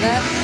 that.